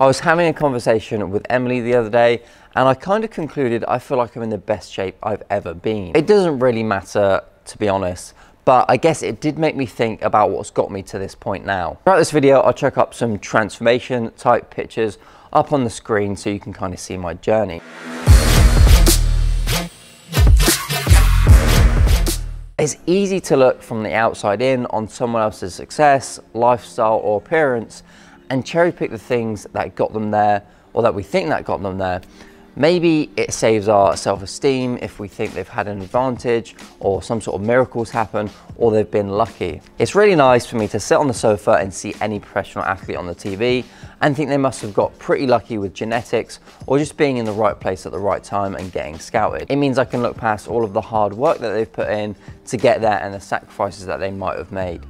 I was having a conversation with Emily the other day and I kind of concluded I feel like I'm in the best shape I've ever been. It doesn't really matter, to be honest, but I guess it did make me think about what's got me to this point now. Throughout this video, I'll chuck up some transformation type pictures up on the screen so you can kind of see my journey. It's easy to look from the outside in on someone else's success, lifestyle or appearance and cherry pick the things that got them there or that we think that got them there. Maybe it saves our self-esteem if we think they've had an advantage or some sort of miracles happen or they've been lucky. It's really nice for me to sit on the sofa and see any professional athlete on the TV and think they must have got pretty lucky with genetics or just being in the right place at the right time and getting scouted. It means I can look past all of the hard work that they've put in to get there and the sacrifices that they might have made.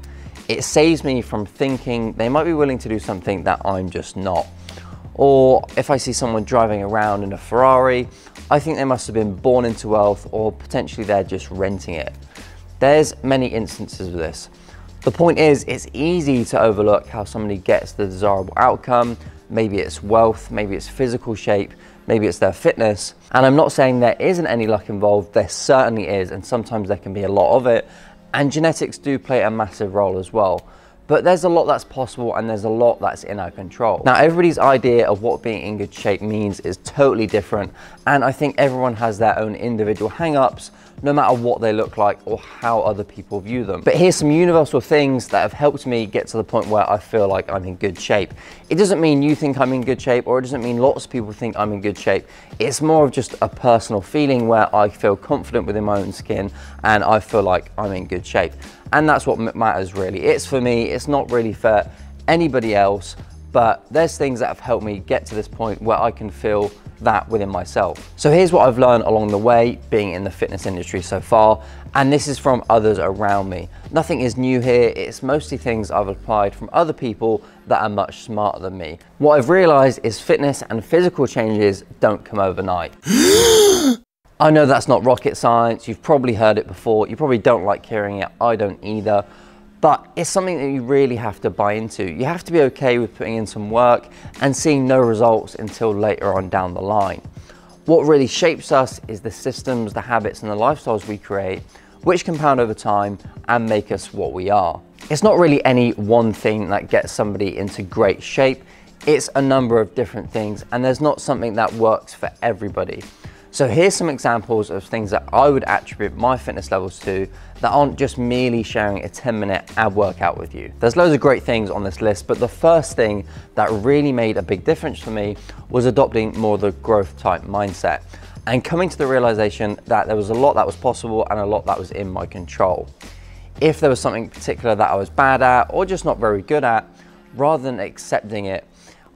It saves me from thinking they might be willing to do something that I'm just not. Or if I see someone driving around in a Ferrari, I think they must have been born into wealth or potentially they're just renting it. There's many instances of this. The point is, it's easy to overlook how somebody gets the desirable outcome. Maybe it's wealth, maybe it's physical shape, maybe it's their fitness. And I'm not saying there isn't any luck involved, there certainly is, and sometimes there can be a lot of it. And genetics do play a massive role as well. But there's a lot that's possible and there's a lot that's in our control. Now, everybody's idea of what being in good shape means is totally different. And I think everyone has their own individual hang-ups, no matter what they look like or how other people view them. But here's some universal things that have helped me get to the point where I feel like I'm in good shape. It doesn't mean you think I'm in good shape or it doesn't mean lots of people think I'm in good shape. It's more of just a personal feeling where I feel confident within my own skin and I feel like I'm in good shape. And that's what matters really. It's for me, it's not really for anybody else, but there's things that have helped me get to this point where I can feel that within myself. So here's what I've learned along the way being in the fitness industry so far, and this is from others around me. Nothing is new here, it's mostly things I've applied from other people that are much smarter than me. What I've realized is fitness and physical changes don't come overnight. I know that's not rocket science, you've probably heard it before, you probably don't like hearing it, I don't either, but it's something that you really have to buy into. You have to be okay with putting in some work and seeing no results until later on down the line. What really shapes us is the systems, the habits and the lifestyles we create, which compound over time and make us what we are. It's not really any one thing that gets somebody into great shape, it's a number of different things and there's not something that works for everybody. So here's some examples of things that I would attribute my fitness levels to that aren't just merely sharing a 10 minute ab workout with you. There's loads of great things on this list, but the first thing that really made a big difference for me was adopting more of the growth type mindset and coming to the realization that there was a lot that was possible and a lot that was in my control. If there was something particular that I was bad at or just not very good at, rather than accepting it,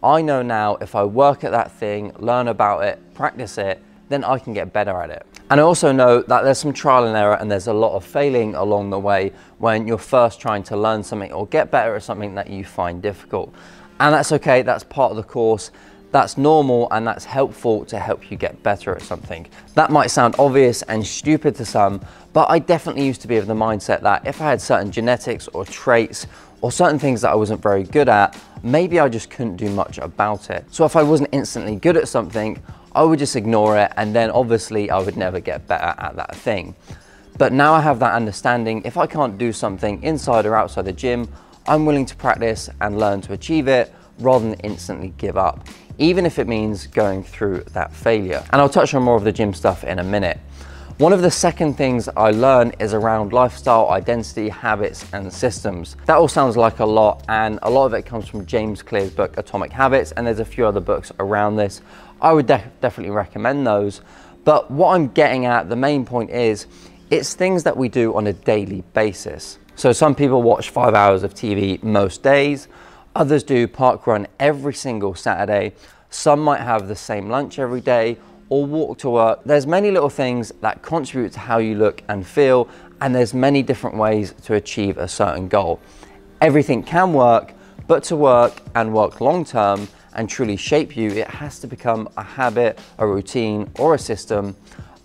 I know now if I work at that thing, learn about it, practice it, then I can get better at it. And I also know that there's some trial and error and there's a lot of failing along the way when you're first trying to learn something or get better at something that you find difficult. And that's okay, that's part of the course. That's normal and that's helpful to help you get better at something. That might sound obvious and stupid to some, but I definitely used to be of the mindset that if I had certain genetics or traits or certain things that I wasn't very good at, maybe I just couldn't do much about it. So if I wasn't instantly good at something, I would just ignore it and then obviously I would never get better at that thing. But now I have that understanding, if I can't do something inside or outside the gym, I'm willing to practice and learn to achieve it rather than instantly give up, even if it means going through that failure. And I'll touch on more of the gym stuff in a minute. One of the second things I learn is around lifestyle, identity, habits, and systems. That all sounds like a lot, and a lot of it comes from James Clear's book, Atomic Habits, and there's a few other books around this. I would def definitely recommend those. But what I'm getting at, the main point is, it's things that we do on a daily basis. So some people watch five hours of TV most days, others do park run every single Saturday, some might have the same lunch every day or walk to work. There's many little things that contribute to how you look and feel, and there's many different ways to achieve a certain goal. Everything can work, but to work and work long term, and truly shape you, it has to become a habit, a routine, or a system.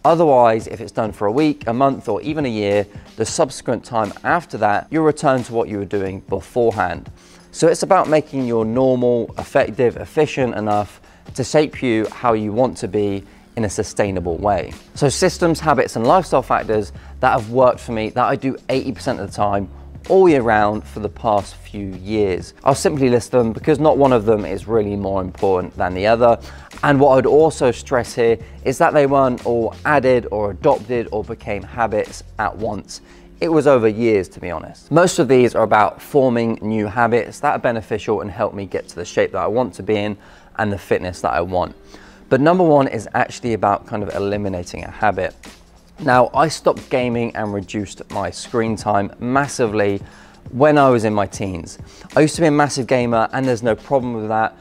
Otherwise, if it's done for a week, a month, or even a year, the subsequent time after that, you'll return to what you were doing beforehand. So it's about making your normal, effective, efficient enough to shape you how you want to be in a sustainable way. So systems, habits, and lifestyle factors that have worked for me that I do 80% of the time all year round for the past few years. I'll simply list them because not one of them is really more important than the other. And what I'd also stress here is that they weren't all added or adopted or became habits at once. It was over years, to be honest. Most of these are about forming new habits that are beneficial and help me get to the shape that I want to be in and the fitness that I want. But number one is actually about kind of eliminating a habit. Now, I stopped gaming and reduced my screen time massively when I was in my teens. I used to be a massive gamer and there's no problem with that.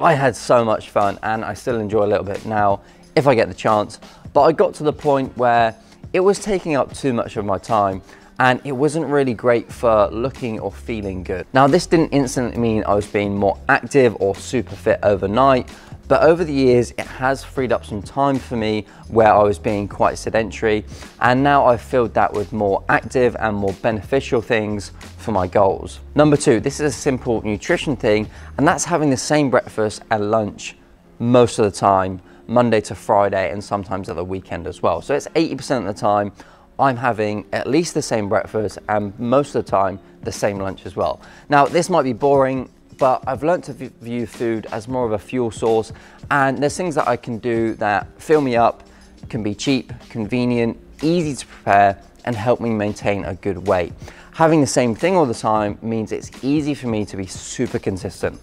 I had so much fun and I still enjoy a little bit now if I get the chance. But I got to the point where it was taking up too much of my time and it wasn't really great for looking or feeling good. Now, this didn't instantly mean I was being more active or super fit overnight, but over the years, it has freed up some time for me where I was being quite sedentary. And now I've filled that with more active and more beneficial things for my goals. Number two, this is a simple nutrition thing, and that's having the same breakfast and lunch most of the time, Monday to Friday, and sometimes at the weekend as well. So it's 80% of the time I'm having at least the same breakfast and most of the time the same lunch as well. Now, this might be boring but I've learned to view food as more of a fuel source and there's things that I can do that fill me up, can be cheap, convenient, easy to prepare and help me maintain a good weight. Having the same thing all the time means it's easy for me to be super consistent.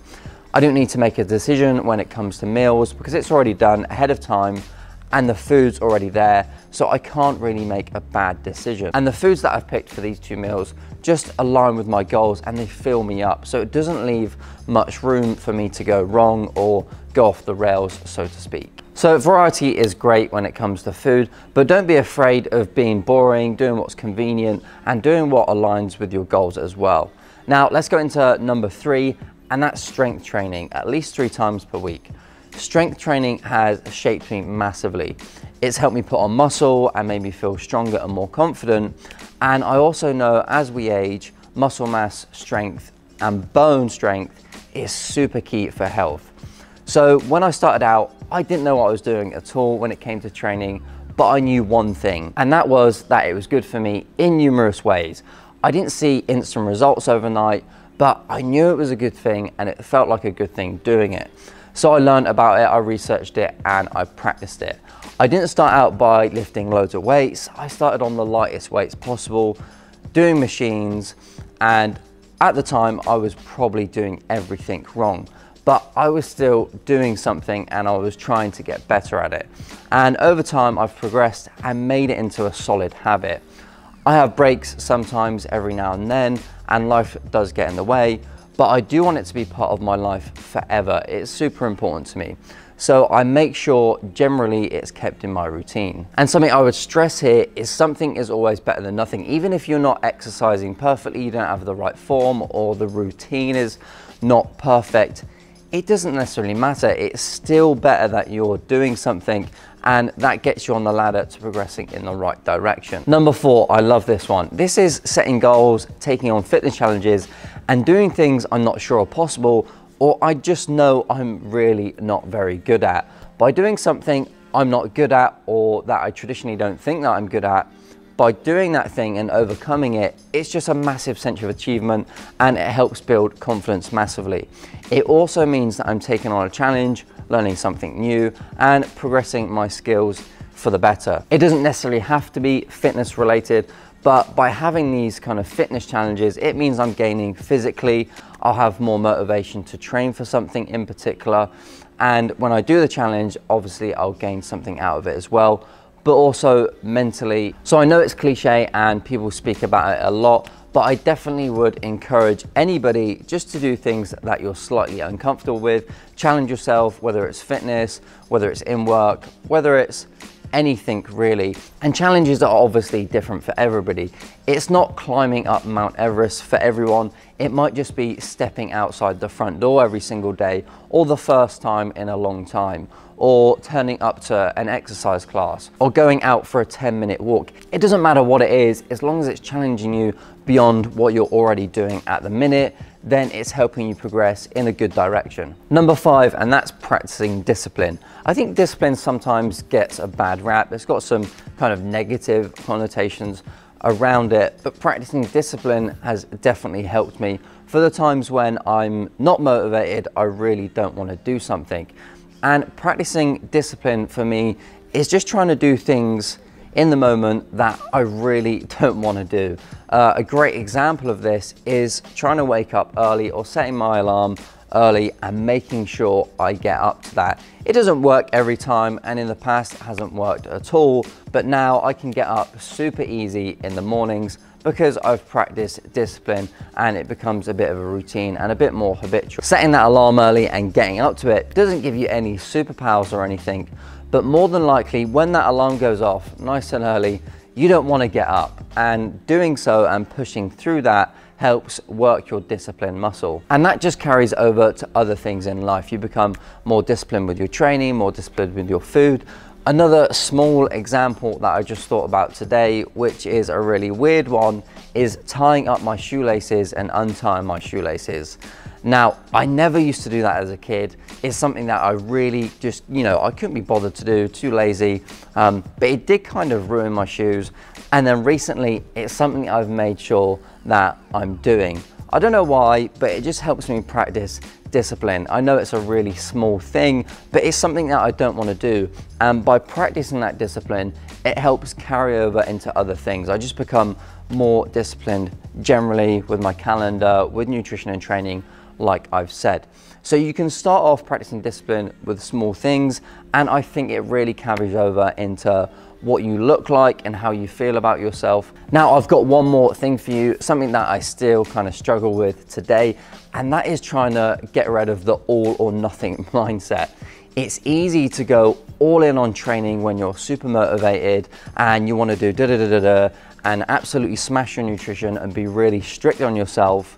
I don't need to make a decision when it comes to meals because it's already done ahead of time and the food's already there, so I can't really make a bad decision. And the foods that I've picked for these two meals just align with my goals and they fill me up. So it doesn't leave much room for me to go wrong or go off the rails, so to speak. So variety is great when it comes to food, but don't be afraid of being boring, doing what's convenient, and doing what aligns with your goals as well. Now let's go into number three, and that's strength training, at least three times per week. Strength training has shaped me massively. It's helped me put on muscle and made me feel stronger and more confident. And I also know as we age, muscle mass strength and bone strength is super key for health. So when I started out, I didn't know what I was doing at all when it came to training, but I knew one thing, and that was that it was good for me in numerous ways. I didn't see instant results overnight, but I knew it was a good thing and it felt like a good thing doing it. So I learned about it, I researched it, and I practiced it. I didn't start out by lifting loads of weights. I started on the lightest weights possible, doing machines, and at the time I was probably doing everything wrong but I was still doing something and I was trying to get better at it. And over time, I've progressed and made it into a solid habit. I have breaks sometimes every now and then, and life does get in the way, but I do want it to be part of my life forever. It's super important to me. So I make sure generally it's kept in my routine. And something I would stress here is something is always better than nothing. Even if you're not exercising perfectly, you don't have the right form or the routine is not perfect, it doesn't necessarily matter. It's still better that you're doing something and that gets you on the ladder to progressing in the right direction. Number four, I love this one. This is setting goals, taking on fitness challenges, and doing things I'm not sure are possible or I just know I'm really not very good at. By doing something I'm not good at or that I traditionally don't think that I'm good at, by doing that thing and overcoming it, it's just a massive sense of achievement and it helps build confidence massively. It also means that I'm taking on a challenge, learning something new and progressing my skills for the better. It doesn't necessarily have to be fitness related, but by having these kind of fitness challenges, it means I'm gaining physically, I'll have more motivation to train for something in particular. And when I do the challenge, obviously I'll gain something out of it as well, but also mentally. So I know it's cliche and people speak about it a lot, but I definitely would encourage anybody just to do things that you're slightly uncomfortable with. Challenge yourself, whether it's fitness, whether it's in work, whether it's anything really. And challenges are obviously different for everybody. It's not climbing up Mount Everest for everyone. It might just be stepping outside the front door every single day or the first time in a long time or turning up to an exercise class or going out for a 10 minute walk. It doesn't matter what it is, as long as it's challenging you beyond what you're already doing at the minute, then it's helping you progress in a good direction. Number five, and that's practicing discipline. I think discipline sometimes gets a bad rap. It's got some kind of negative connotations around it, but practicing discipline has definitely helped me. For the times when I'm not motivated, I really don't want to do something. And practicing discipline for me is just trying to do things in the moment that I really don't want to do. Uh, a great example of this is trying to wake up early or setting my alarm early and making sure I get up to that. It doesn't work every time and in the past it hasn't worked at all, but now I can get up super easy in the mornings because I've practiced discipline and it becomes a bit of a routine and a bit more habitual. Setting that alarm early and getting up to it doesn't give you any superpowers or anything, but more than likely when that alarm goes off nice and early, you don't want to get up and doing so and pushing through that helps work your discipline muscle. And that just carries over to other things in life. You become more disciplined with your training, more disciplined with your food. Another small example that I just thought about today, which is a really weird one, is tying up my shoelaces and untying my shoelaces. Now, I never used to do that as a kid. It's something that I really just, you know, I couldn't be bothered to do, too lazy, um, but it did kind of ruin my shoes. And then recently, it's something I've made sure that I'm doing. I don't know why, but it just helps me practice discipline. I know it's a really small thing, but it's something that I don't want to do. And by practicing that discipline, it helps carry over into other things. I just become more disciplined generally with my calendar, with nutrition and training, like I've said. So you can start off practicing discipline with small things, and I think it really carries over into what you look like and how you feel about yourself. Now I've got one more thing for you, something that I still kind of struggle with today, and that is trying to get rid of the all or nothing mindset. It's easy to go all in on training when you're super motivated and you want to do da da da da da and absolutely smash your nutrition and be really strict on yourself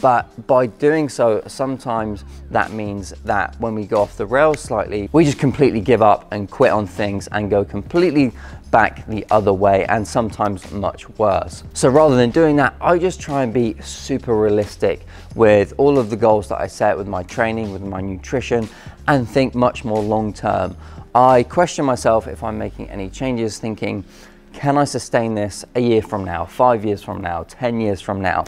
but by doing so, sometimes that means that when we go off the rails slightly, we just completely give up and quit on things and go completely back the other way and sometimes much worse. So rather than doing that, I just try and be super realistic with all of the goals that I set with my training, with my nutrition, and think much more long term. I question myself if I'm making any changes, thinking, can I sustain this a year from now, five years from now, 10 years from now?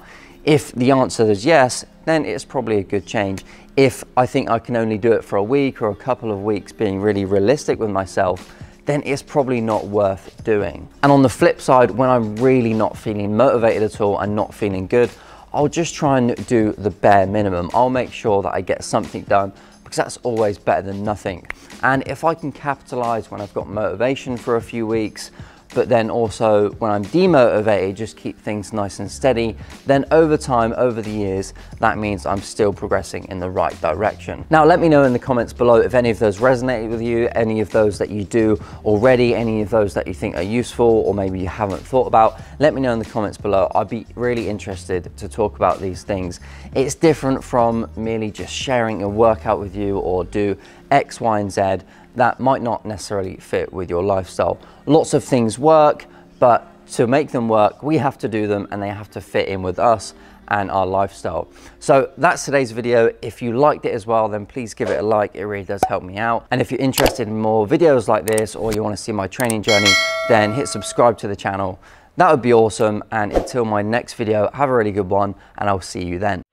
If the answer is yes, then it's probably a good change. If I think I can only do it for a week or a couple of weeks, being really realistic with myself, then it's probably not worth doing. And on the flip side, when I'm really not feeling motivated at all and not feeling good, I'll just try and do the bare minimum. I'll make sure that I get something done because that's always better than nothing. And if I can capitalize when I've got motivation for a few weeks, but then also when I'm demotivated, just keep things nice and steady. Then over time, over the years, that means I'm still progressing in the right direction. Now, let me know in the comments below if any of those resonated with you, any of those that you do already, any of those that you think are useful or maybe you haven't thought about. Let me know in the comments below. I'd be really interested to talk about these things. It's different from merely just sharing a workout with you or do X, Y, and Z that might not necessarily fit with your lifestyle. Lots of things work, but to make them work, we have to do them and they have to fit in with us and our lifestyle. So that's today's video. If you liked it as well, then please give it a like. It really does help me out. And if you're interested in more videos like this or you want to see my training journey, then hit subscribe to the channel. That would be awesome. And until my next video, have a really good one and I'll see you then.